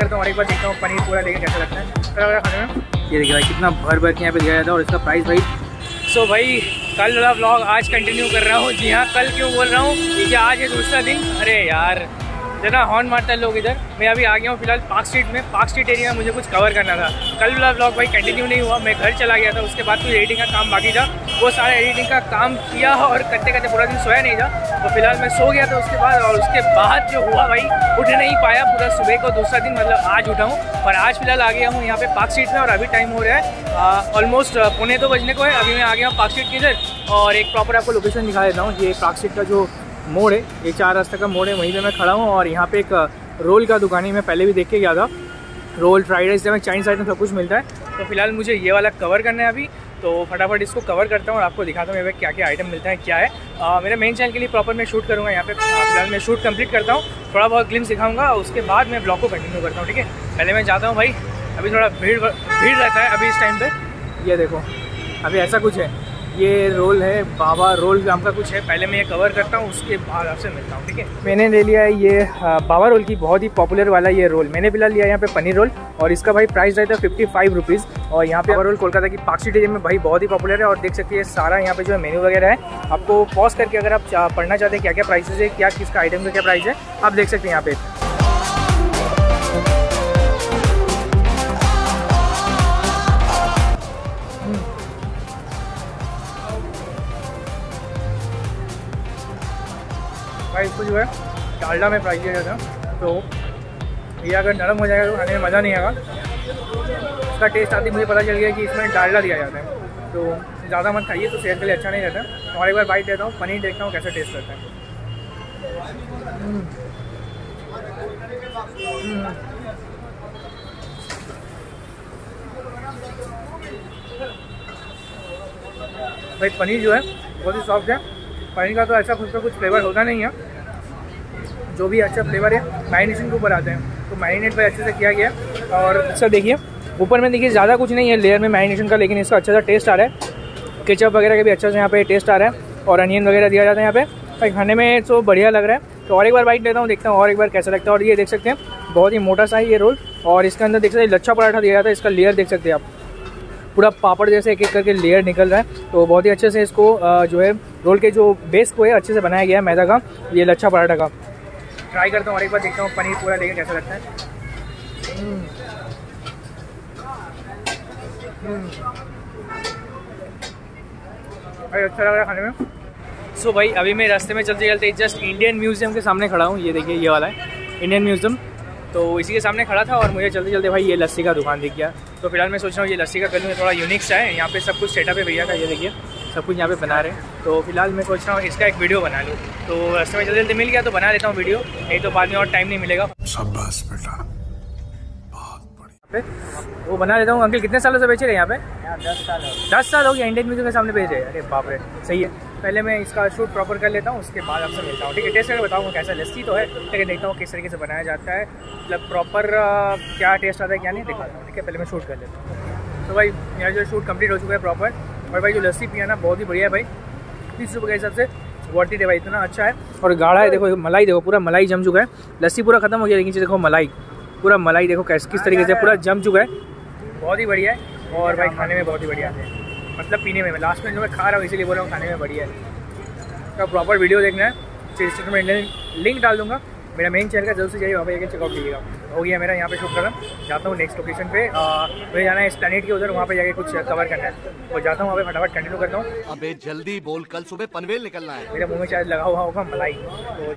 करता हूँ और एक बार देखता हूँ पनीर पूरा देखें कैसा लगता है। तो खाने में? ये देखिए भाई कितना भर भर के यहाँ पे दिया जाता है और इसका प्राइस भाई। सो so भाई कल वाला ब्लॉग आज कंटिन्यू कर रहा हूँ। जी हाँ कल क्यों बोल रहा हूँ? क्योंकि आज है दूसरा दिन। अरे यार जना हॉर्न मारता है लोग इधर। मैं अभी आ गया हूँ फ़िलहाल पार्क स्ट्रीट में। पार्क स्ट्रीट एरिया में मुझे कुछ कवर करना था। कल वाला ब्लॉग भाई कंटिन्यू नहीं हुआ। मैं घर चला गया था। उसके बाद कुछ एडिटिंग का काम बाकी था। वो सारा एडिटिंग का काम किया और करते करते पूरा दिन सोया नहीं था। तो फ़िलहाल मैं सो गया था उसके बाद और उसके बाद जो हुआ भाई, उठ नहीं पाया। पूरा सुबह को दूसरा दिन मतलब आज उठा हूँ। और आज फ़िलहाल आ गया हूँ यहाँ पे पार्क स्ट्रीट में और अभी टाइम हो रहा है। ऑलमोस्ट पौने दो बजने को है। अभी मैं आ गया हूँ पार्क स्ट्रीट के इधर और एक प्रॉपर आपको लोकेशन दिखा देता हूँ। ये पार्क स्ट्रीट का जो मोड़ है ये चार रास्ते का मोड़ है वहीं पे मैं खड़ा हूँ और यहाँ पे एक रोल का दुकान ही मैं पहले भी देख के गया था। रोल फ्राइड राइस में चाइनीज़ आइटम सब कुछ मिलता है तो फ़िलहाल मुझे ये वाला कवर करना है अभी। तो फटाफट इसको कवर करता हूँ और आपको दिखाता हूँ यहाँ क्या क्या आइटम मिलता है क्या है। आ, मेरे मेन चैनल के लिए प्रॉपर मैं शूट करूँगा यहाँ पे। फ़िलहाल मैं शूट कंप्लीट करता हूँ थोड़ा बहुत ग्लिम्स दिखाऊँगा उसके बाद मैं ब्लॉग को कंटिन्यू करता हूँ ठीक है। पहले मैं जाता हूँ भाई अभी थोड़ा भीड़ भीड़ रहता है अभी इस टाइम पर ये देखो अभी ऐसा कुछ है। ये रोल है, बाबा रोल नाम का कुछ है, पहले मैं ये कवर करता हूँ, उसके बाद आपसे मिलता हूँ, ठीक है? मैंने ले लिया है ये बाबा रोल की बहुत ही पॉपुलर वाला ये रोल। मैंने फ़िलहाल लिया यहाँ पे पनीर रोल, और इसका भाई प्राइस रहता है फिफ्टी फाइव रुपीज़ और यहाँ पे रोल कोलकाता की पार्क सिटी में भाई बहुत ही पॉपुलर है, और देख सकते हैं सारा यहाँ पे जो है मेन्यू वगैरह है। आपको पॉज करके अगर आप पढ़ना चाहते हैं क्या क्या प्राइसेस है क्या किसका आइटम का क्या प्राइस है, आप देख सकते हैं यहाँ पे। इसको जो है। डालडा में फ्राई किया जाता है। तो ये अगर नरम हो जाएगा तो खाने में मज़ा नहीं आएगा। इसका टेस्ट आती मुझे पता चल गया कि इसमें डालडा दिया जाता है। तो ज़्यादा मत खाइए तो सेहत के लिए अच्छा नहीं रहता। और एक बार बाइट देता हूँ, पनीर देखता हूँ कैसा टेस्ट करता है। भाई, पनीर जो है, बहुत ही सॉफ्ट है। पनीर का तो ऐसा कुछ का कुछ फ्लेवर होता नहीं है। जो भी अच्छा फ्लेवर है मैरिनेशन के ऊपर आते हैं। तो मैरिनेट पर अच्छे से किया गया और अच्छा देखिए, ऊपर में देखिए, ज़्यादा कुछ नहीं है लेयर में मैरिनेशन का, लेकिन इसका अच्छा सा टेस्ट आ रहा है। केचप वगैरह का भी अच्छा से यहाँ पे टेस्ट आ रहा है। और अनियन वगैरह दिया जाता है यहाँ पे। खाने में तो बढ़िया लग रहा है। तो और एक बार बाइट लेता हूँ, देखता हूँ और एक बार कैसा लगता है। और ये देख सकते हैं, बहुत ही मोटा सा है ये रोल और इसके अंदर देख सकते हैं, लच्छा पराठा दिया जाता है, इसका लेयर देख सकते हैं आप। पूरा पापड़ जैसे एक एक करके लेयर निकल रहा है। तो बहुत ही अच्छे से इसको जो है रोल के जो बेस को है, अच्छे से बनाया गया है मैदा का, ये लच्छा पराठा का। ट्राई करता हूँ, और एक बार देखता हूँ, पनीर पूरा देखें कैसा लगता है। हम्म। भाई अच्छा लग रहा है खाने में। सो so, भाई, अभी मैं रास्ते में चलते चलते जस्ट इंडियन म्यूज़ियम के सामने खड़ा हूँ। ये देखिए, ये वाला है इंडियन म्यूज़ियम तो इसी के सामने खड़ा था, और मुझे चलते चलते भाई ये लस्सी का दुकान दिख गया। तो फ़िलहाल मैं सोच रहा हूँ, ये लस्सी का पहले थोड़ा यूनिक सा है। यहाँ पे सब कुछ सेटअप है भैया का, ये देखिए। सब कुछ यहाँ पे बना रहे हैं। तो फ़िलहाल मैं सोच रहा हूँ इसका एक वीडियो बना लूँ। तो रास्ते में जल्दी जल्दी मिल गया तो बना लेता हूँ वीडियो नहीं तो बाद में और टाइम नहीं मिलेगा। बेटा। वो बना लेता हूँ। अंकल कितने सालों से बेचे रहे यहाँ पे? दस साल दस साल हो गया इंडियन म्यूज़िक के सामने बेच रहे अरे बाप रे सही है। पहले मैं इसका शूट प्रॉपर कर लेता हूँ उसके बाद आपसे मिलता हूँ। ठीक है टेस्ट करके बताऊँगा कैसा लस्सी तो है। लेकिन देखता हूँ किस तरीके से बनाया जाता है। मतलब प्रॉपर क्या टेस्ट आता है क्या नहीं दिखाता हूँ। ठीक है पहले मैं शूट कर लेता हूँ। तो भाई मेरा जो शूट कंप्लीट हो चुका है प्रॉपर और भाई जो लस्सी पिया ना, बहुत ही बढ़िया है भाई। तीस रुपये के हिसाब से वर्टी है भाई, इतना अच्छा है। और गाढ़ा है, देखो, मलाई, देखो, पूरा मलाई जम चुका है। लस्सी पूरा खत्म हो गया, लेकिन देखो मलाई, पूरा मलाई, देखो, कैसे, किस तरीके से पूरा जम चुका है। बहुत ही बढ़िया है। और भाई खाने में बहुत ही बढ़िया है। मतलब पीने में लास्ट में जो मैं खा रहा हूँ, इसीलिए बोल रहा हूँ खाने में बढ़िया है। तो प्रॉपर वीडियो देखना है। में लिंक डाल दूँगा। मेरा मेन चैनल का जल्द से जाइए, वहाँ पर चेकआउट कीजिएगा। हो गया मेरा यहाँ पे शूट करना जाता हूँ नेक्स्ट लोकेशन पे। मुझे जाना है इस प्लानिट के उधर वहाँ पे जाके कुछ कवर करना है। तो जाता हूँ वहाँ पे फटाफट कंटिन्यू करता हूँ। अबे जल्दी बोल कल सुबह पनवेल निकलना है। मेरे मुँह में शायद लगा हुआ होगा मलाई। तो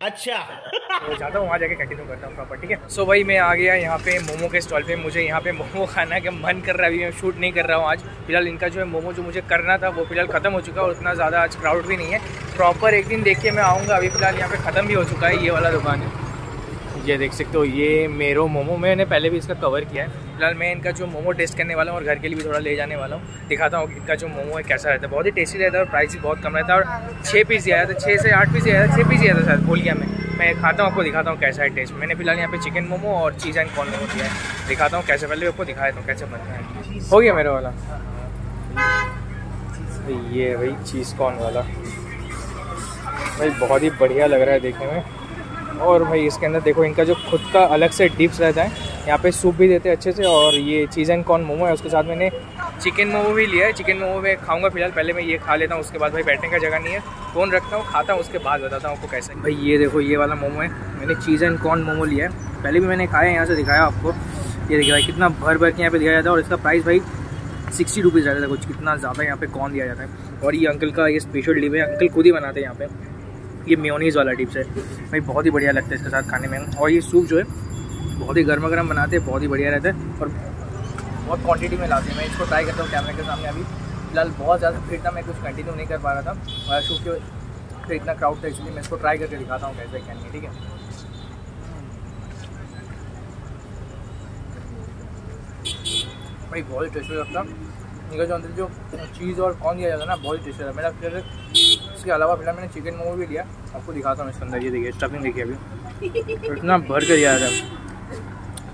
अच्छा। तो जाता हूँ वहाँ जाके कंटिन्यू करता हूँ प्रॉपर ठीक है? सो so भाई मैं आ गया यहाँ पे मोमो के स्टॉल पे। मुझे यहाँ पे मोमो खाना का मन कर रहा है। अभी मैं शूट नहीं कर रहा हूँ आज। फ़िलहाल इनका जो है मोमो जो मुझे करना था वो फ़िलहाल ख़त्म हो चुका है और उतना ज़्यादा आज क्राउड भी नहीं है। प्रॉपर एक दिन देख के मैं आऊँगा। अभी फ़िलहाल यहाँ पे ख़त्म भी हो चुका है ये वाला दुकान है। ये देख सकते हो, ये मेरो मोमो, मैंने पहले भी इसका कवर किया है। फ़िलहाल मैं इनका जो मोमो टेस्ट करने वाला हूँ और घर के लिए भी थोड़ा ले जाने वाला हूँ। दिखाता हूँ इनका जो मोमो है कैसा रहता है। बहुत ही टेस्टी रहता है और प्राइस भी बहुत कम रहता है और छः पीस दिया था छः से आठ पीस दिया था छः पीस दिया था शायद भूल गया मैं। मैं खाता हूँ, आपको दिखाता हूँ कैसा है टेस्ट मैंने फ़िलहाल यहाँ पे चिकन मोमो और चीज़ एंड कॉर्न मोमो दिया है। दिखाता हूँ कैसे, पहले आपको दिखा देता हूँ कैसे बनता है। हो गया मेरा वाला। ये भाई चीज़ कॉर्न वाला। भाई बहुत ही बढ़िया लग रहा है देखने में। और भाई इसके अंदर देखो, इनका जो खुद का अलग से डिप्स रहता है, यहाँ पे सूप भी देते हैं अच्छे से, और ये चीज़ एंड कॉर्न मोमो है, उसके साथ मैंने चिकन मोमो भी लिया है। चिकन मोमो में खाऊँगा फ़िलहाल, पहले मैं ये खा लेता हूँ, उसके बाद भाई बैठने का जगह नहीं है। फ़ोन रखता हूँ? खाता हूँ, उसके बाद बताता हूँ आपको कैसे भाई ये देखो, ये वाला मोमो है, मैंने चीज़ एंड कॉर्न मोमो लिया है। पहले भी मैंने खाया, यहाँ से दिखाया आपको। ये देखिए भाई, कितना भर भर के यहाँ पे दिखाया जाता है, और इसका प्राइस भाई सिक्सटी रुपीज़ रहता है कुछ कितना ज़्यादा यहाँ पे कौन दिया जाता है। और ये अंकल का ये स्पेशल डिप है अंकल खुद ही बनाते हैं यहाँ पे। ये म्योनीज़ वाला डिप्स है। भाई, बहुत ही बढ़िया लगता है इसके साथ खाने में। और ये सूप जो है, बहुत ही गर्मा गर्म बनाते हैं, बहुत ही बढ़िया रहता है। और बहुत क्वांटिटी में लाते हैं। मैं इसको ट्राई करता हूँ कैमरे के सामने अभी। फ़िलहाल बहुत ज़्यादा भीड़ था मैं कुछ कंटिन्यू नहीं कर पा रहा था। और शूट के इतना क्राउड था, इसलिए मैं इसको ट्राई करके दिखाता हूँ कैसे क्या नहीं ठीक है? भाई, बहुत ही टेस्टी लगता। इनका जो अंदर जो चीज़ और कौन दिया जाता है ना, बहुत ही टेस्टी लगता मेरा फिर इसके अलावा फ़िलहाल मैंने चिकन मोमो भी लिया। आपको दिखाता हूँ इसके अंदर ये देखिए स्टफिंग देखिए अभी। तो इतना भर के दिया है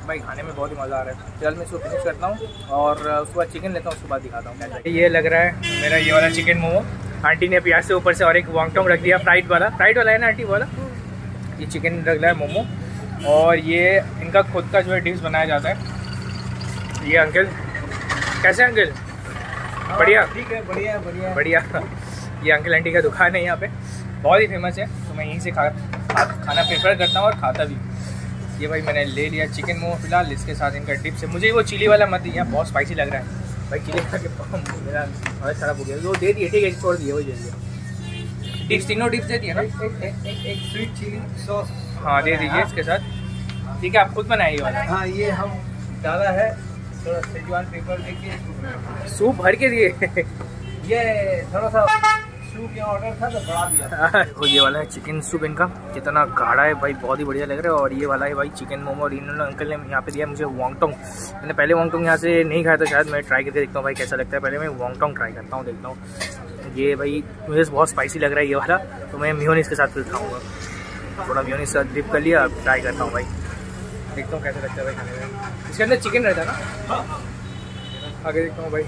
भाई खाने में बहुत ही मज़ा आ रहा है। फ़िलहाल मैं इसको फिनिश करता हूँ और उसके बाद चिकन लेता हूँ उसके बाद दिखाता हूँ। कैसा ये लग रहा है मेरा ये वाला चिकन मोमो। आंटी ने प्याज से ऊपर से और एक वांगटोंग रख दिया फ्राइड वाला। फ्राइड वाला है ना आंटी वाला? ये चिकन रख रहा है मोमो। और ये इनका खुद का जो है डिश बनाया जाता है। ये अंकल कैसे अंकल बढ़िया? ठीक है बढ़िया बढ़िया बढ़िया। ये अंकल आंटी का दुकान है यहाँ पे। बहुत ही फ़ेमस है तो मैं यहीं से खा खा खाना प्रेफर करता हूँ और खाता भी ये भाई मैंने ले लिया चिकन मोमो फ़िलहाल इसके साथ इनका टिप्स है मुझे वो चिली वाला मत दिया बहुत स्पाइसी लग रहा है। भाई चिली खा के मेरा बहुत खराब हो गया। वो दे दिए ठीक है छोड़ दिए वो दे टिप्स तीनों टिप्स दे दिए ना? एक स्वीट चिली सॉस हाँ दे दीजिए इसके साथ। ठीक है आप खुद बनाइए ये वाला। हाँ ये हम डाला है थोड़ा सेजवान पेपर देखिए सूप भर के दिए? ये थोड़ा सा सूप के ऑर्डर था तो बढ़ा दिया। और ये वाला है चिकन सूप इनका। कितना गाढ़ा है भाई बहुत ही बढ़िया लग रहा है। और ये वाला है भाई चिकन मोमो। और इन्होंने अंकल ने यहाँ पे दिया मुझे वांगटोंग मैंने पहले वांगटोंग यहाँ से नहीं खाया था शायद मैं ट्राई करके देखता हूँ भाई कैसा लगता है। पहले मैं वांगटोंग ट्राई करता हूँ देखता हूँ। ये भाई मुझे बहुत स्पाइसी लग रहा है ये वाला। तो मैं म्योनीस के साथ फिर खाऊँगा। थोड़ा म्योनीस का डिप कर लिया ट्राई करता हूँ भाई। देखता हूँ कैसा लगता है भाई खाने में। इसके अंदर चिकन रहता है ना? आगे देखता हूँ भाई।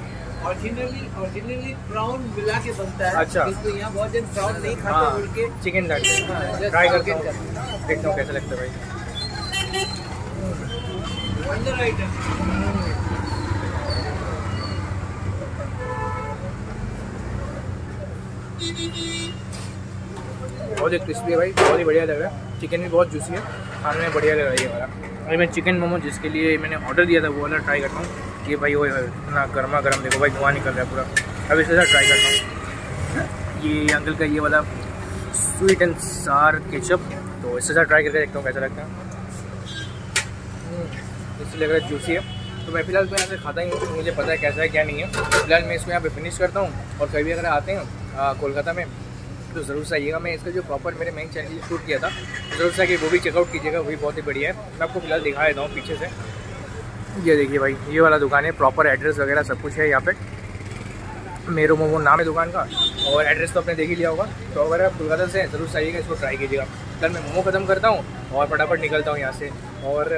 ओरिजिनली प्राउन मिला के बनता है। अच्छा। इसको यहाँ बहुत जन प्राउन नहीं खाते हाँ के चिकन डालते हाँ, ट्राई हैं। देखता हूँ कैसा लगता है भाई। वंडर आइटम बहुत ही क्रिस्पी है भाई बहुत ही बढ़िया लग रहा है। चिकन भी बहुत जूसी है। खाने में बढ़िया लग रहा है ये वाला। अभी मैं चिकन मोमो जिसके लिए मैंने ऑर्डर दिया था वो वाला ट्राई करता हूँ। ये भाई वो इतना गर्मा गर्म देखो भाई धुआँ निकल रहा है पूरा। अब साथ ट्राई करता हूँ। ये अंकल का ये वाला स्वीट एंड सार केचप तो इसके साथ ट्राई करके देखता हूँ कैसा लगता है। हम्म, इससे लग रहा है जूसी है। तो मैं फ़िलहाल तो यहाँ से खाता ही हूँ तो मुझे पता है कैसा है क्या नहीं है। फ़िलहाल मैं इसको यहाँ पे फिनिश करता हूँ और कभी अगर आते हैं कोलकाता में तो ज़रूर से आइएगा। मैं इसका जो प्रॉपर मेरे मेन चैनल शूट किया था ज़रूर से आके वो भी चेकआउट कीजिएगा वो भी बहुत ही बढ़िया है। मैं आपको फ़िलहाल दिखा देता हूँ पीछे से। ये देखिए भाई, ये वाला दुकान है प्रॉपर एड्रेस वगैरह सब कुछ है यहाँ पे। मेरो मोमो नाम है दुकान का, और एड्रेस तो आपने देख ही लिया होगा। तो अगर आप कोलकाता से ज़रूर आइएगा, इसको ट्राई कीजिएगा। कल मैं मोमो खत्म करता हूँ, और फटाफट निकलता हूँ यहाँ से। और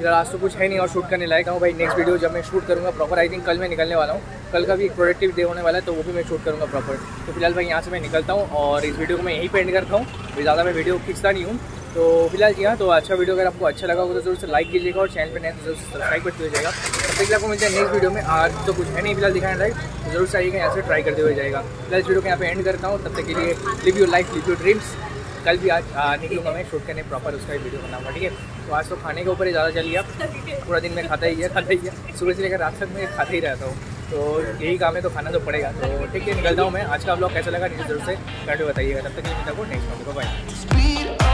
इधर आज तो कुछ है नहीं, और शूट करने लायक हूँ भाई। नेक्स्ट वीडियो जब मैं शूट करूँगा प्रॉपर आई थिंक कल मैं निकलने वाला हूँ। कल का भी एक प्रोडक्टिव डे होने वाला है तो वो भी मैं शूट करूँगा प्रॉपर तो फ़िलहाल भाई यहाँ से मैं निकलता हूँ, और इस वीडियो को मैं यहीं पे एंड करता हूँ। ज़्यादा मैं वीडियो खींचता नहीं हूँ। तो फ़िलहाल जी हाँ तो अच्छा वीडियो अगर आपको अच्छा लगा होगा तो ज़रूर से लाइक कीजिएगा और चैनल पर नए तो ज़रूर से सब्सक्राइब करते हुए जाएगा। तब तक आपको मिलते हैं नेक्स्ट वीडियो में। आज तो कुछ है नहीं फ़िलहाल दिखाने लाइक तो ज़रूर से आइएगा, यहाँ से ट्राई करते हुए जाएगा। फ़िलहाल इस वीडियो को यहाँ पे एंड करता हूँ। तब तक के लिए live your life live your dreams कल भी आज निकलूँगा मैं शूट करने प्रॉपर उसका एक वीडियो बनाऊँगा, ठीक है? तो आज तो खाने के ऊपर ही ज़्यादा चल गया पूरा दिन में खाता ही है, खाता ही है। सुबह से लेकर रात तक मैं खाता ही रहता हूँ। तो यही काम है तो खाना तो पड़ेगा। तो ठीक है, निकलता हूँ मैं। आज का ब्लॉग कैसा लगा नीचे ज़रूर से कमेंट बताइएगा। तब तक के मिलता हूँ नेक्स्ट बाय